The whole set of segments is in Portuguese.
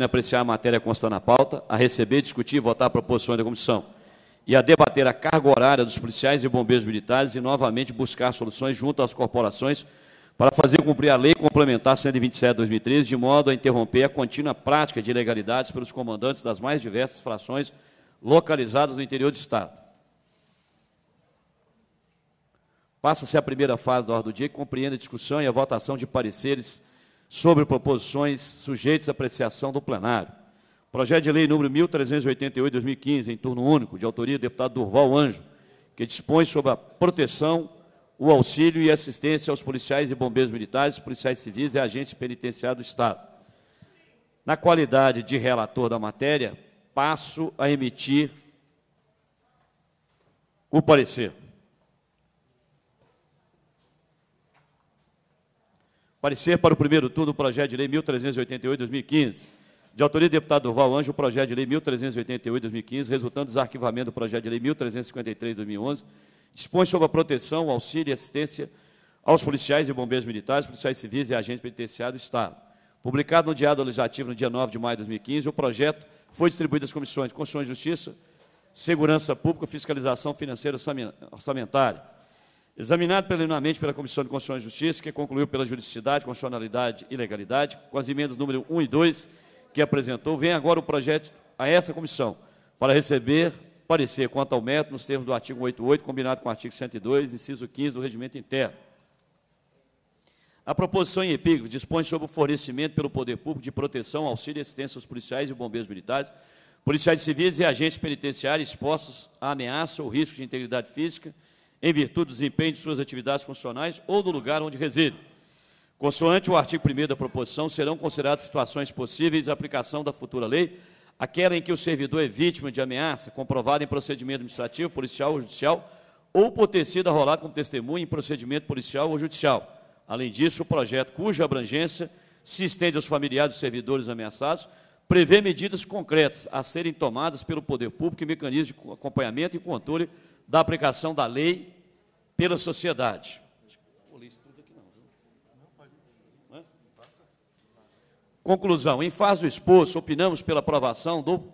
apreciar a matéria constante na pauta, a receber, discutir e votar proposições da comissão e a debater a carga horária dos policiais e bombeiros militares e novamente buscar soluções junto às corporações para fazer cumprir a lei complementar 127 de 2013, de modo a interromper a contínua prática de ilegalidades pelos comandantes das mais diversas frações localizadas no interior do Estado. Passa-se a primeira fase da ordem do dia, que compreende a discussão e a votação de pareceres sobre proposições sujeitas à apreciação do plenário. Projeto de lei número 1388-2015, em turno único, de autoria do deputado Durval Anjo, que dispõe sobre a proteção, o auxílio e assistência aos policiais e bombeiros militares, policiais civis e agentes penitenciários do Estado. Na qualidade de relator da matéria, passo a emitir o parecer. Parecer para o primeiro turno do projeto de lei 1388-2015. De autoria do deputado Durval Anjo, o projeto de lei 1388-2015, resultando do desarquivamento do projeto de lei 1353-2011, dispõe sobre a proteção, auxílio e assistência aos policiais e bombeiros militares, policiais civis e agentes penitenciários do Estado. Publicado no Diário Legislativo no dia 9 de maio de 2015, o projeto foi distribuído às comissões de Constituição e Justiça, Segurança Pública, Fiscalização Financeira e Orçamentária, Examinado preliminarmente pela Comissão de Constituição e Justiça, que concluiu pela juridicidade, constitucionalidade e legalidade, com as emendas número 1 e 2 que apresentou, vem agora o projeto a essa comissão para receber parecer quanto ao método nos termos do artigo 88, combinado com o artigo 102, inciso 15 do Regimento Interno. A proposição em epígrafe dispõe sobre o fornecimento pelo poder público de proteção, auxílio e assistência aos policiais e bombeiros militares, policiais civis e agentes penitenciários expostos à ameaça ou risco de integridade física, em virtude do desempenho de suas atividades funcionais ou do lugar onde reside. Consoante o artigo 1 da proposição, serão consideradas situações possíveis de aplicação da futura lei, aquela em que o servidor é vítima de ameaça, comprovada em procedimento administrativo, policial ou judicial, ou por ter sido arrolado como testemunha em procedimento policial ou judicial. Além disso, o projeto, cuja abrangência se estende aos familiares dos servidores ameaçados, prevê medidas concretas a serem tomadas pelo poder público e mecanismos de acompanhamento e controle da aplicação da lei pela sociedade. Conclusão. Em fase do exposto, opinamos pela aprovação do,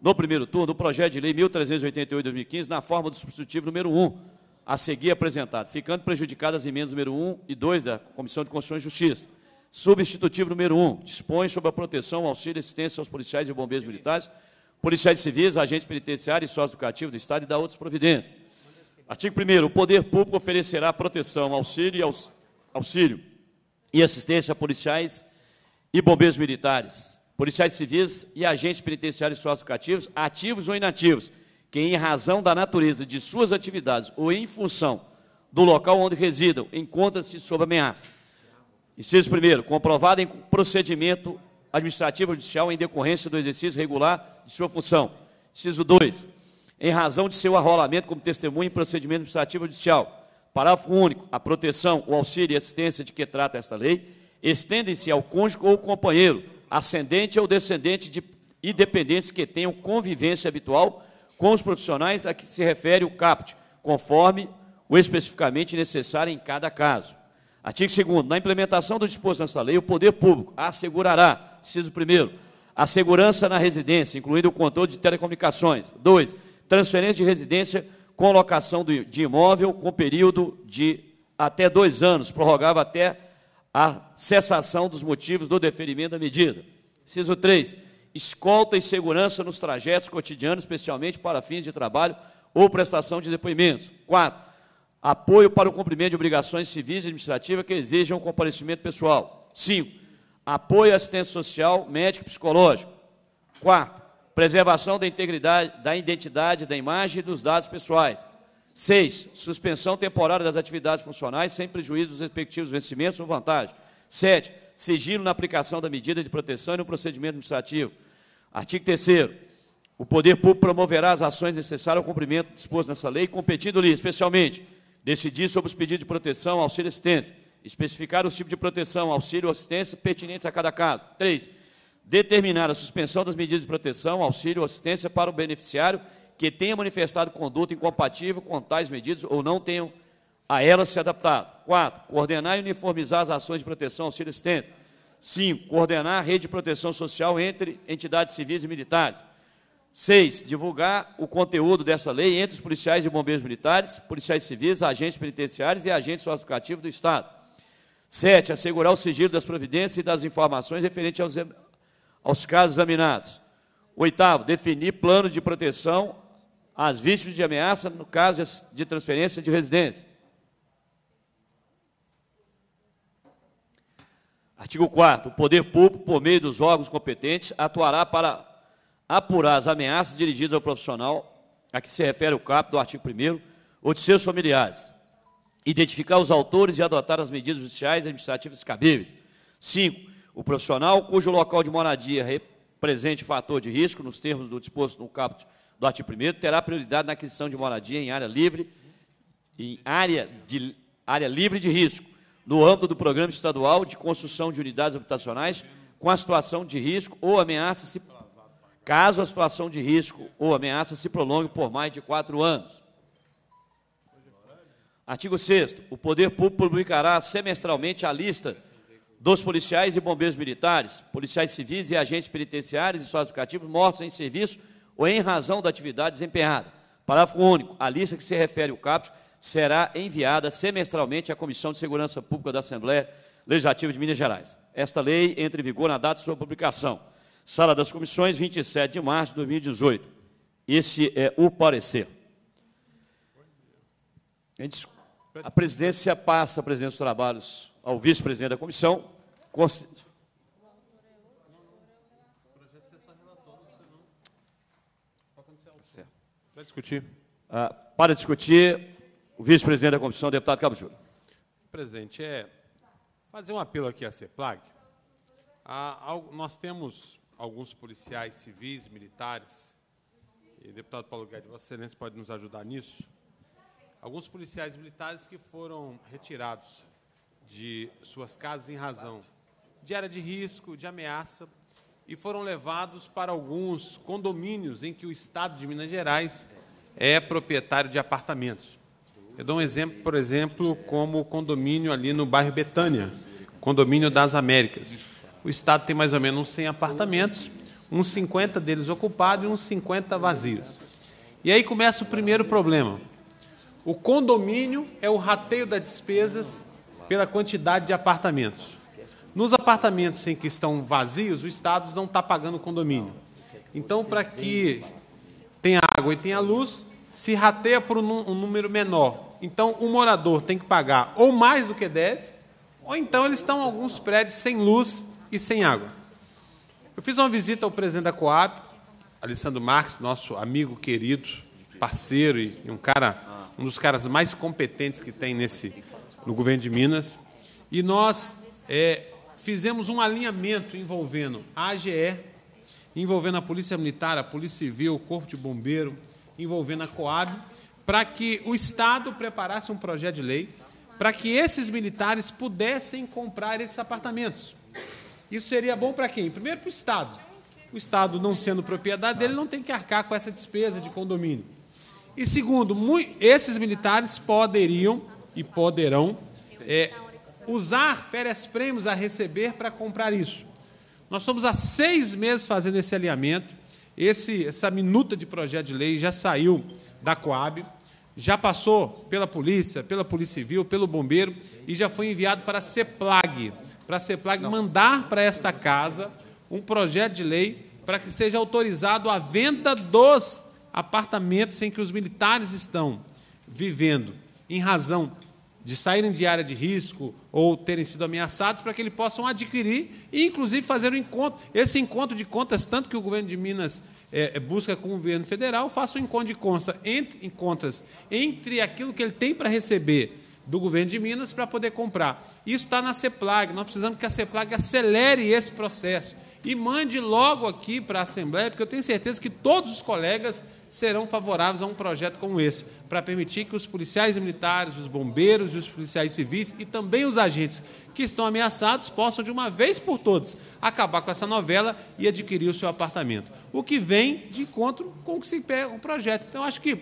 no primeiro turno do projeto de lei 1388-2015 na forma do substitutivo número 1, a seguir apresentado, ficando prejudicadas as emendas número 1 e 2 da Comissão de Constituição e Justiça. Substitutivo número 1, dispõe sobre a proteção, auxílio e assistência aos policiais e bombeiros militares, policiais civis, agentes penitenciários e sócio educativo do Estado e da outras providências. Artigo 1 o poder público oferecerá proteção, auxílio e, auxílio e assistência a policiais e bombeiros militares, policiais civis e agentes penitenciários socioeducativos, ativos ou inativos, que em razão da natureza de suas atividades ou em função do local onde residam, encontra-se sob ameaça. Inciso primeiro, comprovado em procedimento administrativo ou judicial em decorrência do exercício regular de sua função. Inciso 2, em razão de seu arrolamento como testemunha em procedimento administrativo judicial. Parágrafo único. A proteção, o auxílio e assistência de que trata esta lei estendem-se ao cônjuge ou companheiro, ascendente ou descendente de e dependentes que tenham convivência habitual com os profissionais a que se refere o CAPT, conforme o especificamente necessário em cada caso. Artigo 2 Na implementação do disposto nesta lei, o poder público assegurará, inciso 1 a segurança na residência, incluindo o controle de telecomunicações. 2 transferência de residência com locação de imóvel com período de até dois anos, prorrogável até a cessação dos motivos do deferimento da medida. Inciso 3. Escolta e segurança nos trajetos cotidianos, especialmente para fins de trabalho ou prestação de depoimentos. 4. Apoio para o cumprimento de obrigações civis e administrativas que exijam comparecimento pessoal. 5. Apoio à assistência social, médico e psicológico. 4 preservação da integridade, da identidade, da imagem e dos dados pessoais. 6. Suspensão temporária das atividades funcionais sem prejuízo dos respectivos vencimentos ou vantagem. 7. Sigilo na aplicação da medida de proteção e no procedimento administrativo. Artigo 3 O poder público promoverá as ações necessárias ao cumprimento disposto nessa lei, competindo-lhe, especialmente, decidir sobre os pedidos de proteção, auxílio e assistência, especificar os tipos de proteção, auxílio ou assistência pertinentes a cada caso. 3 determinar a suspensão das medidas de proteção, auxílio ou assistência para o beneficiário que tenha manifestado conduta incompatível com tais medidas ou não tenham a elas se adaptado. 4. Coordenar e uniformizar as ações de proteção, auxílio e assistência. 5. Coordenar a rede de proteção social entre entidades civis e militares. 6. Divulgar o conteúdo dessa lei entre os policiais e bombeiros militares, policiais civis, agentes penitenciários e agentes socioeducativos do Estado. 7. Assegurar o sigilo das providências e das informações referentes aos, aos casos examinados. Oitavo, definir plano de proteção às vítimas de ameaça no caso de transferência de residência. Artigo 4 O poder público, por meio dos órgãos competentes, atuará para apurar as ameaças dirigidas ao profissional a que se refere o caput do artigo 1 ou de seus familiares, identificar os autores e adotar as medidas judiciais e administrativas cabíveis. 5. O profissional cujo local de moradia represente fator de risco, nos termos do disposto no caput do artigo 1 terá prioridade na aquisição de moradia em área livre, em área, de, área livre de risco, no âmbito do Programa Estadual de Construção de Unidades Habitacionais com a situação de risco ou ameaça se caso a situação de risco ou ameaça se prolongue por mais de quatro anos. Artigo 6 O poder público publicará semestralmente a lista dos policiais e bombeiros militares, policiais civis e agentes penitenciários e socioeducativos mortos em serviço ou em razão da atividade desempenhada. Parágrafo único. A lista que se refere ao caput será enviada semestralmente à Comissão de Segurança Pública da Assembleia Legislativa de Minas Gerais. Esta lei entra em vigor na data de sua publicação. Sala das Comissões, 27 de março de 2018. Esse é o parecer. A presidência passa a presidência dos trabalhos ao vice-presidente da comissão. Para discutir. Ah, para discutir, o vice-presidente da comissão, deputado Cabo Júlio. Presidente, é fazer um apelo aqui à CEPLAG. Ah, nós temos alguns policiais civis, militares, e deputado Paulo Guedes, Vossa Excelência pode nos ajudar nisso. Alguns policiais militares que foram retirados de suas casas em razão de área de risco, de ameaça, e foram levados para alguns condomínios em que o Estado de Minas Gerais é proprietário de apartamentos. Eu dou um exemplo, por exemplo, como o condomínio ali no bairro Betânia, condomínio das Américas. O Estado tem mais ou menos uns 100 apartamentos, uns 50 deles ocupados e uns 50 vazios. E aí começa o primeiro problema. O condomínio é o rateio das despesas pela quantidade de apartamentos. Nos apartamentos em que estão vazios, o Estado não está pagando o condomínio. Então, para que tenha água e tenha luz, se rateia por um número menor. Então, o morador tem que pagar ou mais do que deve, ou então eles estão em alguns prédios sem luz e sem água. Eu fiz uma visita ao presidente da Coab, Alessandro Marques, nosso amigo querido, parceiro e um cara, um dos caras mais competentes que tem nesse no governo de Minas, e nós é, fizemos um alinhamento envolvendo a AGE, envolvendo a Polícia Militar, a Polícia Civil, o Corpo de Bombeiro, envolvendo a Coab, para que o Estado preparasse um projeto de lei para que esses militares pudessem comprar esses apartamentos. Isso seria bom para quem? Primeiro para o Estado. O Estado, não sendo propriedade dele, não tem que arcar com essa despesa de condomínio. E segundo, esses militares poderiam e poderão é, usar férias prêmios a receber para comprar isso. Nós estamos há seis meses fazendo esse alinhamento. Esse, essa minuta de projeto de lei já saiu da Coab, já passou pela polícia, pela Polícia Civil, pelo bombeiro e já foi enviado para a CEPLAG, para a CEPLAG Não. mandar para esta casa um projeto de lei para que seja autorizado a venda dos apartamentos em que os militares estão vivendo, em razão de saírem de área de risco ou terem sido ameaçados, para que eles possam adquirir e, inclusive, fazer um encontro. Esse encontro de contas, tanto que o governo de Minas é, é, busca com o governo federal, faça um encontro de contas entre, contas entre aquilo que ele tem para receber do governo de Minas para poder comprar. Isso está na CEPLAG. Nós precisamos que a CEPLAG acelere esse processo e mande logo aqui para a Assembleia, porque eu tenho certeza que todos os colegas serão favoráveis a um projeto como esse, para permitir que os policiais militares, os bombeiros, os policiais civis e também os agentes que estão ameaçados possam, de uma vez por todas, acabar com essa novela e adquirir o seu apartamento. O que vem de encontro com o que se pega o projeto. Então, acho que,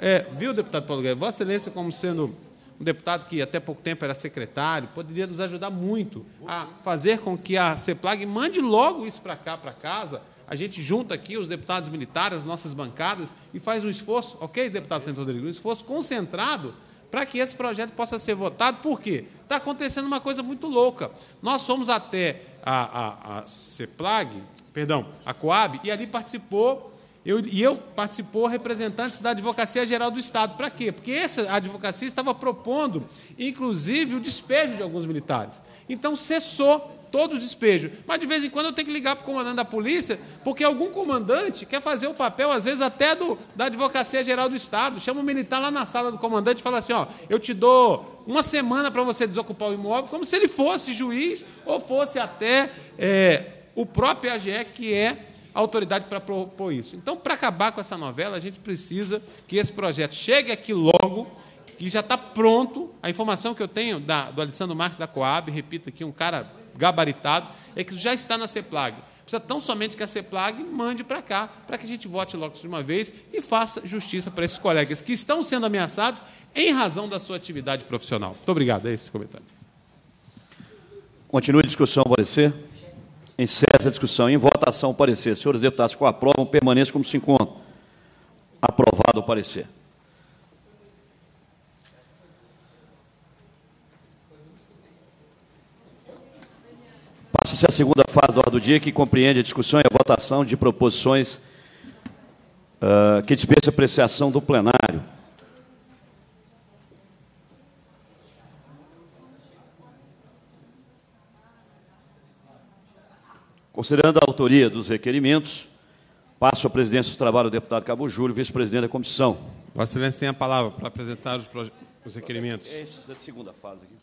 é, viu, deputado Paulo Guedes, Vossa Excelência, como sendo um deputado que até pouco tempo era secretário, poderia nos ajudar muito a fazer com que a CEPLAG mande logo isso para cá, para casa. A gente junta aqui os deputados militares, as nossas bancadas, e faz um esforço, ok, deputado Santo Rodrigo, um esforço concentrado para que esse projeto possa ser votado. Por quê? Está acontecendo uma coisa muito louca. Nós fomos até a, a, a CEPLAG, perdão, a Coab, e ali participou eu, e eu participou representantes da Advocacia Geral do Estado. Para quê? Porque essa advocacia estava propondo, inclusive, o despejo de alguns militares. Então, cessou todo o despejo. Mas, de vez em quando, eu tenho que ligar para o comandante da polícia, porque algum comandante quer fazer o papel, às vezes, até do, da Advocacia Geral do Estado. Chama o militar lá na sala do comandante e fala assim: ó, eu te dou uma semana para você desocupar o imóvel, como se ele fosse juiz ou fosse até é, o próprio AGE, que é autoridade para propor isso. Então, para acabar com essa novela, a gente precisa que esse projeto chegue aqui logo, que já está pronto. A informação que eu tenho da, do Alessandro Marques da Coab, repito aqui, um cara gabaritado, é que já está na CEPLAG. Precisa tão somente que a CEPLAG mande para cá, para que a gente vote logo de uma vez e faça justiça para esses colegas que estão sendo ameaçados em razão da sua atividade profissional. Muito obrigado. É esse comentário. Continue a discussão, parecer. Encerra essa discussão. Em votação, o parecer. Senhores deputados o aprovam, permaneçam como se encontram. Aprovado o parecer. Passa-se a segunda fase da ordem do dia, que compreende a discussão e a votação de proposições uh, que dispensa apreciação do plenário. Considerando a autoria dos requerimentos, passo a presidência do trabalho do deputado Cabo Júlio, vice-presidente da comissão. Vossa Excelência tem a palavra para apresentar os, os requerimentos. É esse da segunda fase aqui.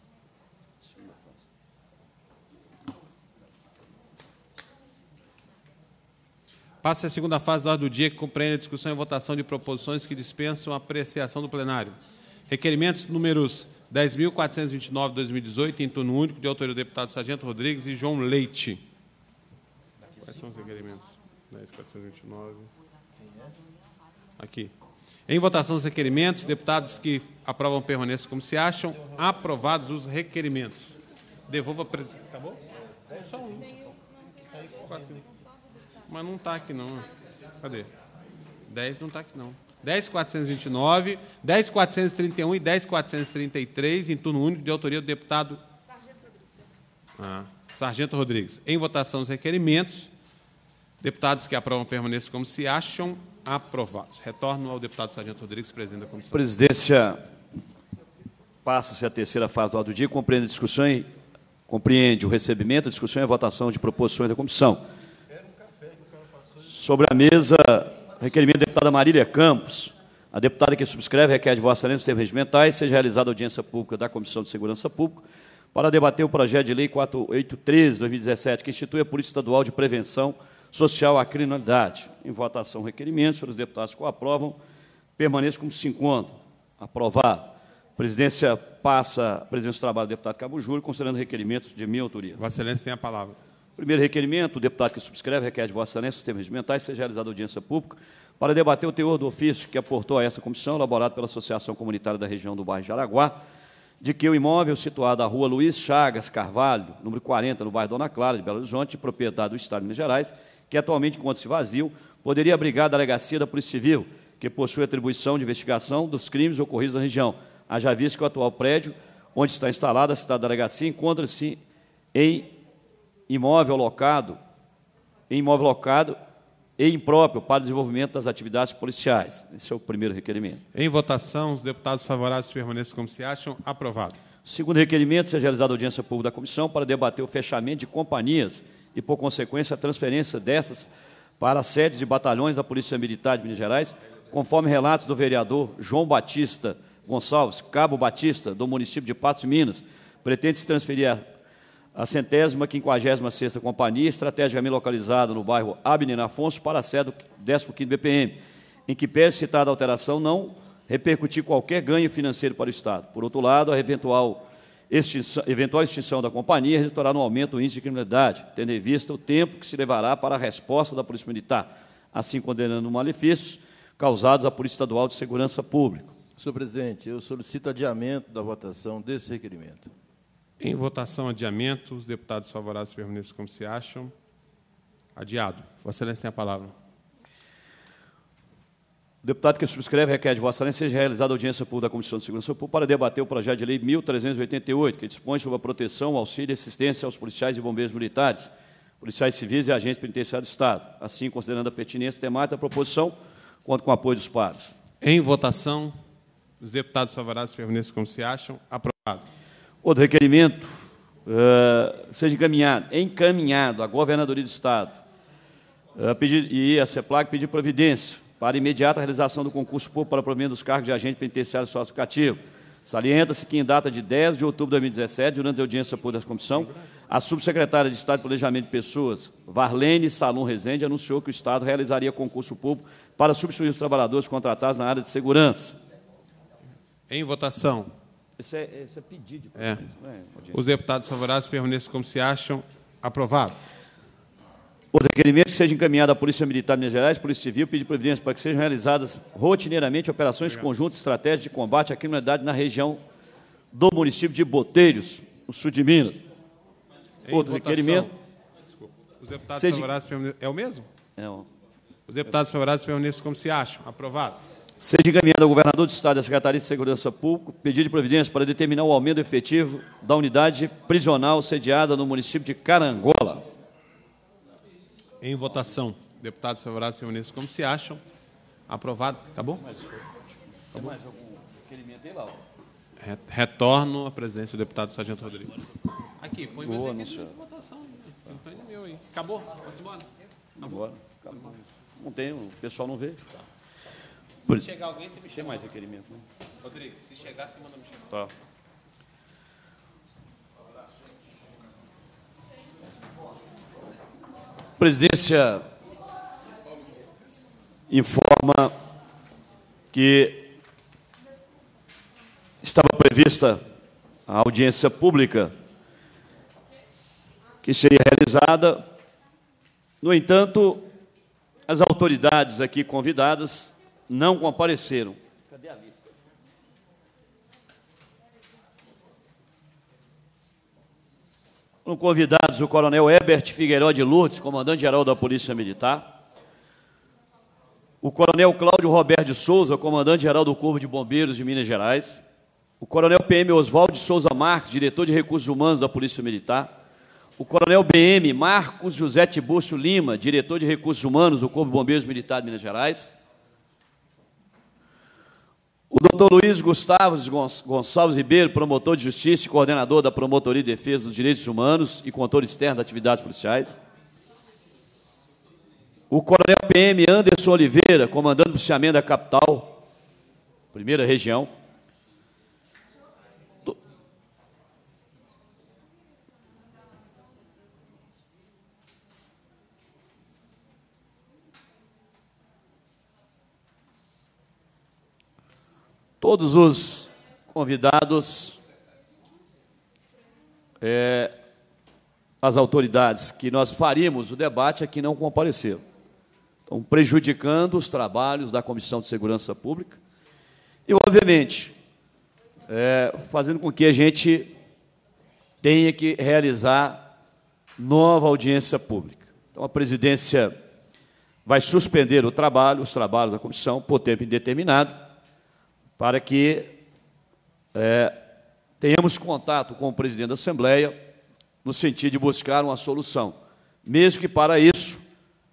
Passa a segunda fase da ordem do dia, que compreende a discussão e votação de proposições que dispensam a apreciação do plenário. Requerimentos números 10.429-2018, em turno único, de autoria do deputado Sargento Rodrigues e João Leite. São os requerimentos? 10.429. Aqui. Em votação dos requerimentos, deputados que aprovam permaneçam como se acham. Aprovados os requerimentos. Devolva. Pre... Tá bom? Só um. Mas não está aqui, não. Cadê? 10 não está aqui, não. 10.429, 10.431 e 10.433, em turno único, de autoria do deputado. Sargento Rodrigues. Ah, Sargento Rodrigues. Em votação os requerimentos. Deputados que aprovam permaneçam como se acham aprovados. Retorno ao deputado Sargento Rodrigues, presidente da comissão. Presidência passa-se a terceira fase do ordem do dia, compreende a discussão e compreende o recebimento, a discussão e a votação de proposições da comissão. Sobre a mesa, requerimento da deputada Marília Campos. A deputada que subscreve requer de Vossa Excelência os termos regimentais, seja realizada audiência pública da Comissão de Segurança Pública para debater o projeto de lei 4813-2017, que institui a Polícia Estadual de Prevenção social à criminalidade. Em votação, requerimento. Senhores deputados que o aprovam, permaneçam como se encontram. Aprovado. A presidência passa a presidência do trabalho do deputado Cabo Júlio, considerando requerimentos de minha autoria. Vossa Excelência tem a palavra. Primeiro requerimento, o deputado que subscreve requer de Vossa Excelência os termos regimentais seja realizada audiência pública para debater o teor do ofício que aportou a essa comissão, elaborado pela Associação Comunitária da região do bairro Jaraguá, de que o imóvel situado à rua Luiz Chagas Carvalho, número 40, no bairro Dona Clara, de Belo Horizonte, propriedade do Estado de Minas Gerais, que atualmente encontra-se vazio, poderia abrigar a delegacia da Polícia Civil, que possui atribuição de investigação dos crimes ocorridos na região. Haja visto que o atual prédio, onde está instalada a citada delegacia, encontra-se em imóvel locado, em imóvel locado e impróprio para o desenvolvimento das atividades policiais. Esse é o primeiro requerimento. Em votação, os deputados favoráveis permaneçam como se acham. Aprovado. Segundo requerimento, seja realizada audiência pública da comissão para debater o fechamento de companhias e, por consequência, a transferência dessas para sedes de batalhões da Polícia Militar de Minas Gerais, conforme relatos do vereador João Batista Gonçalves, Cabo Batista, do município de Patos, Minas, pretende se transferir a, a centésima quinquagésima sexta companhia, estrategicamente localizada no bairro Abner Afonso, para a sede do 15º BPM, em que pese citada alteração não repercutir qualquer ganho financeiro para o Estado. Por outro lado, a eventual extinção, eventual extinção da companhia resultará no aumento do índice de criminalidade, tendo em vista o tempo que se levará para a resposta da Polícia Militar, assim condenando malefícios causados à Polícia Estadual de Segurança Pública. Senhor presidente, eu solicito adiamento da votação desse requerimento. Em votação, adiamento. Os deputados favoráveis permaneçam como se acham. Adiado. Vossa Excelência tem a palavra. O deputado que subscreve requer de Vossa Excelência seja realizada audiência pública da Comissão de Segurança Pública para debater o projeto de lei 1388, que dispõe sobre a proteção, auxílio e assistência aos policiais e bombeiros militares, policiais civis e agentes penitenciários do Estado, assim considerando a pertinência temática da proposição, conta com o apoio dos pares. Em votação, os deputados favoráveis permaneçam como se acham. Aprovado. Outro requerimento uh, seja encaminhado, encaminhado à Governadoria do Estado uh, pedir, e a CEPLAG pedir providência para imediata realização do concurso público para provimento dos cargos de agente penitenciário socioeducativo. Salienta-se que, em data de 10 de outubro de 2017, durante a audiência pública da comissão, a subsecretária de Estado de Planejamento de Pessoas, Varlene Salum Rezende, anunciou que o Estado realizaria concurso público para substituir os trabalhadores contratados na área de segurança. Em votação. Esse é, é pedido. É. É, Os deputados favoráveis permaneçam como se acham. Aprovado. Outro requerimento que seja encaminhado à Polícia Militar de Minas Gerais, Polícia Civil, pedir providência para que sejam realizadas rotineiramente operações Obrigado. conjuntas estratégicas de combate à criminalidade na região do município de Boteiros, no sul de Minas. Em Outro votação. requerimento. Desculpa. Os deputados seja... favoráveis permanecem. É o mesmo? É. O... Os deputados favoráveis permanecem como se acham. Aprovado. Seja encaminhado ao governador do Estado e à Secretaria de Segurança Pública pedido de providência para determinar o aumento efetivo da unidade prisional sediada no município de Carangola. Em votação. Deputados favoráveis permaneçam como se acham. Aprovado. Acabou? Tem mais algum requerimento aí, Laura? Retorno à presidência do deputado Sargento Rodrigues. Aqui, põe Boa, mais aqui votação. meu aí. Acabou? Vamos embora? Acabou. Acabou. Não tem, o pessoal não vê. Tá. Se chegar alguém, você me chama. Tem mais requerimento, né? Rodrigues, se chegar, você manda me chamar. Tá. Presidência informa que estava prevista a audiência pública que seria realizada. No entanto, as autoridades aqui convidadas não compareceram. Cadê a lista? Foram convidados o coronel Herbert Figueiró de Lourdes, comandante-geral da Polícia Militar, o coronel Cláudio Roberto de Souza, comandante-geral do Corpo de Bombeiros de Minas Gerais, o coronel PM Oswaldo de Souza Marques, diretor de Recursos Humanos da Polícia Militar, o coronel BM Marcos José Tibúrcio Lima, diretor de Recursos Humanos do Corpo de Bombeiros Militar de Minas Gerais, o doutor Luiz Gustavo Gonçalves Ribeiro, promotor de justiça e coordenador da Promotoria de Defesa dos Direitos Humanos e contor externo de atividades policiais. O coronel PM Anderson Oliveira, comandante do policiamento da capital, primeira região. Todos os convidados, é, as autoridades que nós faríamos o debate aqui não compareceram. Estão prejudicando os trabalhos da Comissão de Segurança Pública e, obviamente, é, fazendo com que a gente tenha que realizar nova audiência pública. Então, a presidência vai suspender o trabalho, os trabalhos da comissão, por tempo indeterminado, para que é, tenhamos contato com o presidente da Assembleia no sentido de buscar uma solução, mesmo que para isso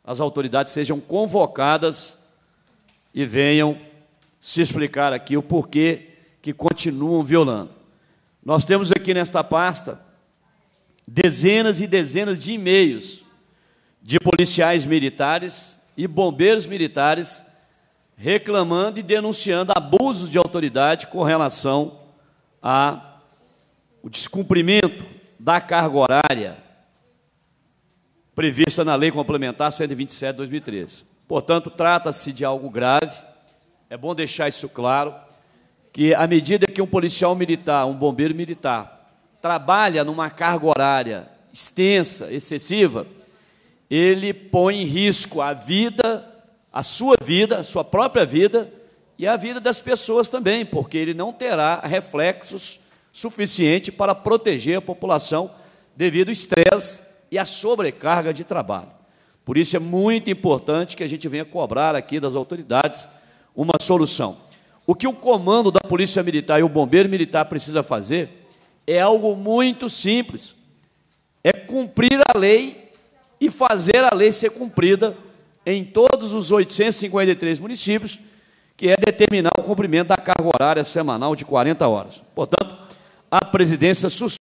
as autoridades sejam convocadas e venham se explicar aqui o porquê que continuam violando. Nós temos aqui nesta pasta dezenas e dezenas de e-mails de policiais militares e bombeiros militares reclamando e denunciando abusos de autoridade com relação ao descumprimento da carga horária prevista na Lei Complementar 127 de 2013. Portanto, trata-se de algo grave, é bom deixar isso claro, que à medida que um policial militar, um bombeiro militar, trabalha numa carga horária extensa, excessiva, ele põe em risco a vida a sua vida, a sua própria vida e a vida das pessoas também, porque ele não terá reflexos suficiente para proteger a população devido ao estresse e à sobrecarga de trabalho. Por isso é muito importante que a gente venha cobrar aqui das autoridades uma solução. O que o comando da Polícia Militar e o Bombeiro Militar precisa fazer é algo muito simples. É cumprir a lei e fazer a lei ser cumprida em todos os 853 municípios, que é determinar o cumprimento da carga horária semanal de 40 horas. Portanto, a presidência suspende